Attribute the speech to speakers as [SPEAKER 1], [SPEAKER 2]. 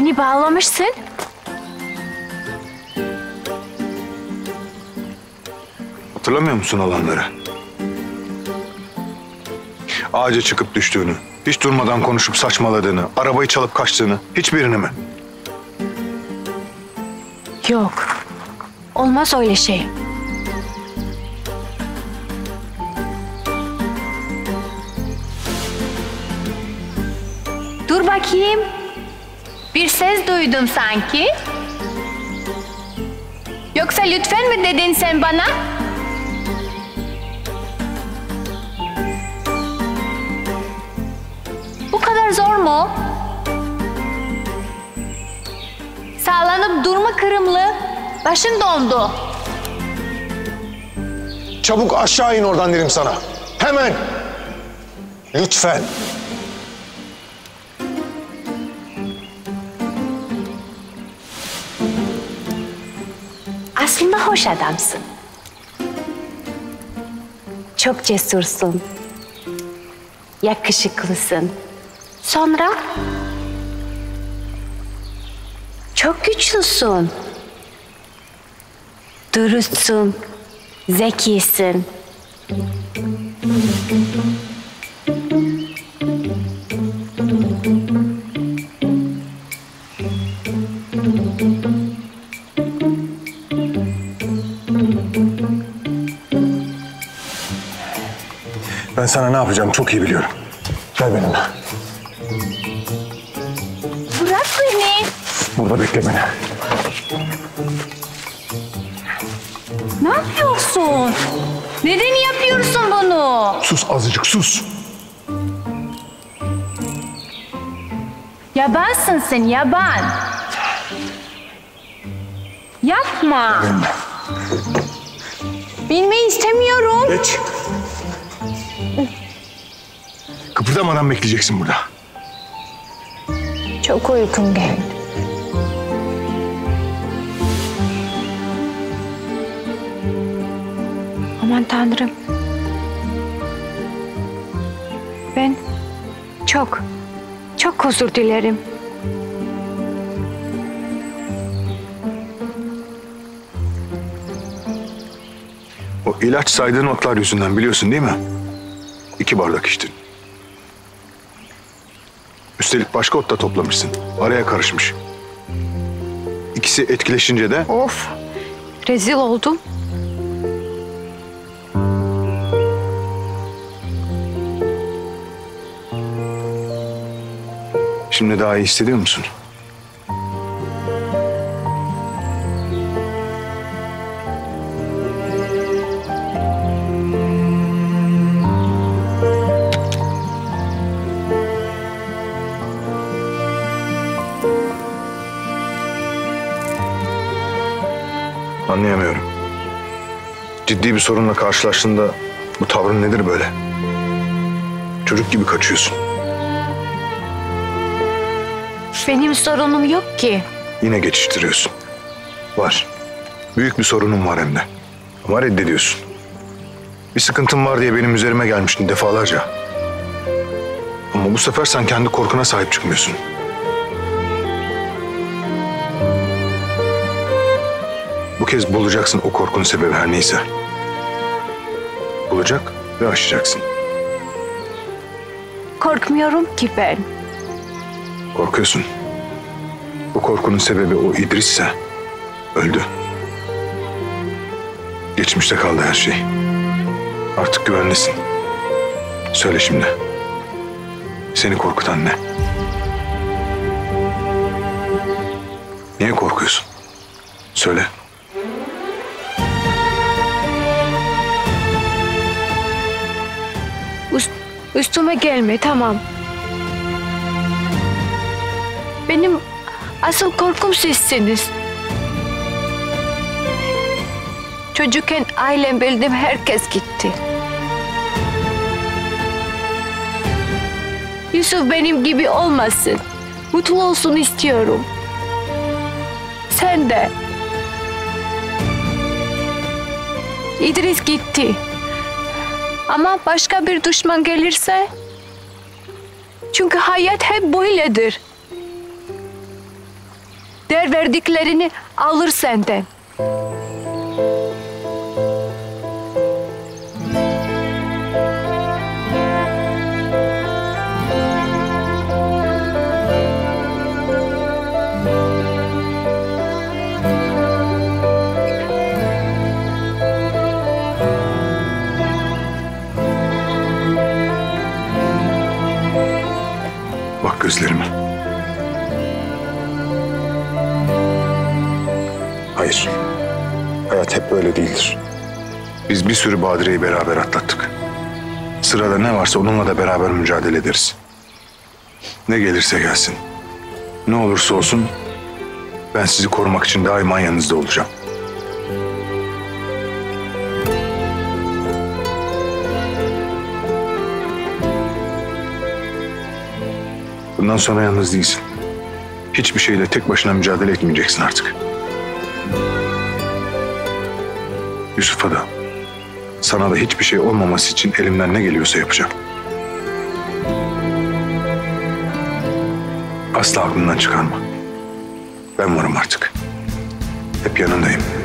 [SPEAKER 1] Beni bağlamışsın.
[SPEAKER 2] Hatırlamıyor musun olanları? Ağaca çıkıp düştüğünü, hiç durmadan konuşup saçmaladığını, arabayı çalıp kaçtığını, hiçbirini mi?
[SPEAKER 1] Yok. Olmaz öyle şey. Dur bakayım. Bir ses duydum sanki. Yoksa lütfen mi dedin sen bana? Bu kadar zor mu? Sağlanıp durma kırımlı. Başın dondu.
[SPEAKER 3] Çabuk aşağı in oradan dedim sana. Hemen. Lütfen.
[SPEAKER 1] Aslında hoş adamsın. Çok cesursun. Yakışıklısın. Sonra çok güçlüsün. Dürüstsün. Zekisin.
[SPEAKER 3] Ben sana ne yapacağım çok iyi biliyorum. Gel benimle.
[SPEAKER 1] Bırak beni.
[SPEAKER 3] Burada bekle beni.
[SPEAKER 1] Ne yapıyorsun? Neden yapıyorsun bunu?
[SPEAKER 3] Sus azıcık sus.
[SPEAKER 1] Yabansın sen yaban. Yapma. Bilmeyi istemiyorum.
[SPEAKER 3] Geç. Kıpırdamadan bekleyeceksin burada.
[SPEAKER 1] Çok uykum geldi. Aman tanrım. Ben çok, çok özür dilerim.
[SPEAKER 2] O ilaç saydığın otlar yüzünden biliyorsun değil mi? İki bardak içtin. Üstelik başka ot da toplamışsın. Araya karışmış. İkisi etkileşince de
[SPEAKER 1] Of, rezil oldum.
[SPEAKER 2] şimdi daha iyi hissediyor musun? Anlayamıyorum. Ciddi bir sorunla karşılaştığında bu tavrın nedir böyle? Çocuk gibi kaçıyorsun.
[SPEAKER 1] Benim sorunum yok ki.
[SPEAKER 2] Yine geçiştiriyorsun. Var. Büyük bir sorunum var hem de. Ama reddediyorsun. Bir sıkıntım var diye benim üzerime gelmiştin defalarca. Ama bu sefer sen kendi korkuna sahip çıkmıyorsun. Bu kez bulacaksın o korkunun sebebi her neyse. Bulacak ve aşacaksın.
[SPEAKER 1] Korkmuyorum ki ben.
[SPEAKER 2] Korkuyorsun. Bu korkunun sebebi o İdris'se öldü. Geçmişte kaldı her şey. Artık güvenlisin. Söyle şimdi. Seni korkutan ne? Niye korkuyorsun? Söyle.
[SPEAKER 1] Üst, üstüme gelme tamam. Benim asıl korkum sizsiniz. Çocukken ailem bildim herkes gitti. Yusuf benim gibi olmasın. Mutlu olsun istiyorum. Sen de. İdris gitti. Ama başka bir düşman gelirse... Çünkü hayat hep böyledir. Der verdiklerini alır senden.
[SPEAKER 2] Hayır. Hayat hep böyle değildir. Biz bir sürü badireyi beraber atlattık. Sırada ne varsa onunla da beraber mücadele ederiz. Ne gelirse gelsin. Ne olursa olsun ben sizi korumak için daima yanınızda olacağım. Bundan sonra yalnız değilsin. Hiçbir şeyle tek başına mücadele etmeyeceksin artık. Yusuf'a da, sana da hiçbir şey olmaması için elimden ne geliyorsa yapacağım. Asla aklından çıkarma. Ben varım artık. Hep yanındayım.